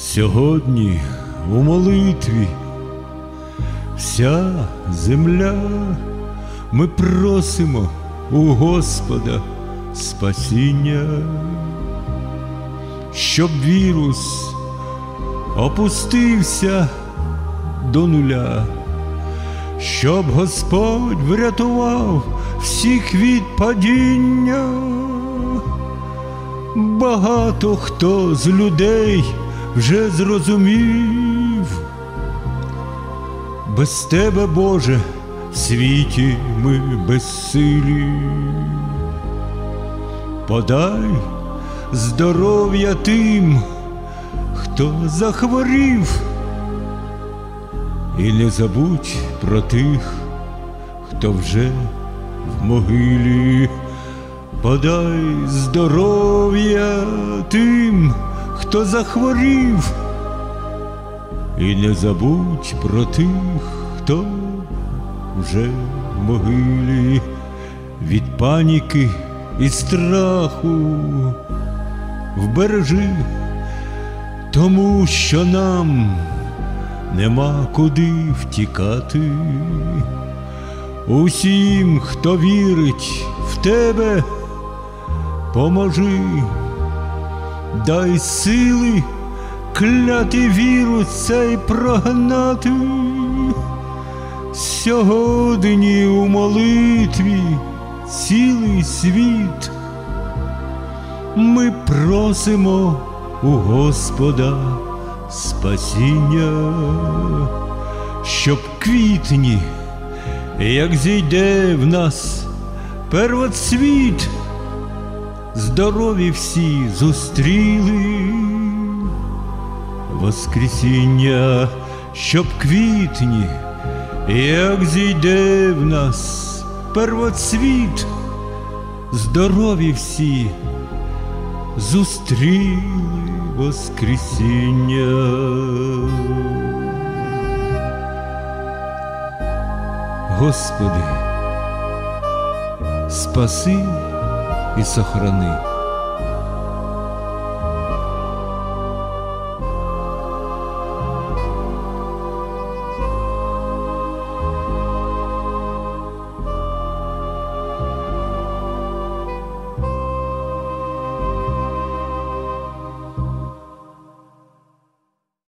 Сьогодні у молитві вся земля ми просимо у Господа спасіння, щоб вірус опустився до нуля, щоб Господь врятував всіх від падіння. Багато хто з людей вже зрозумів, без тебе, Боже, в світі ми безсилі. Подай здоров'я тим, хто захворів, і не забудь про тих, хто вже в могилі. Подай здоров'я тим, хто захворів, і не забудь про тих, хто вже в могилі. Від паніки і страху вбережи, тому що нам нема куди втікати. Усім, хто вірить в тебе, поможи, дай сили кляти вірус цей прогнати. Сьогодні у молитві цілий світ. Ми просимо у Господа спасіння, щоб квітні, як зійде в нас первоцвіт, здорові всі зустріли Воскресіння, щоб квітні, як зійде в нас первоцвіт, здорові всі зустріли Воскресіння. Господи, спаси і сохрани.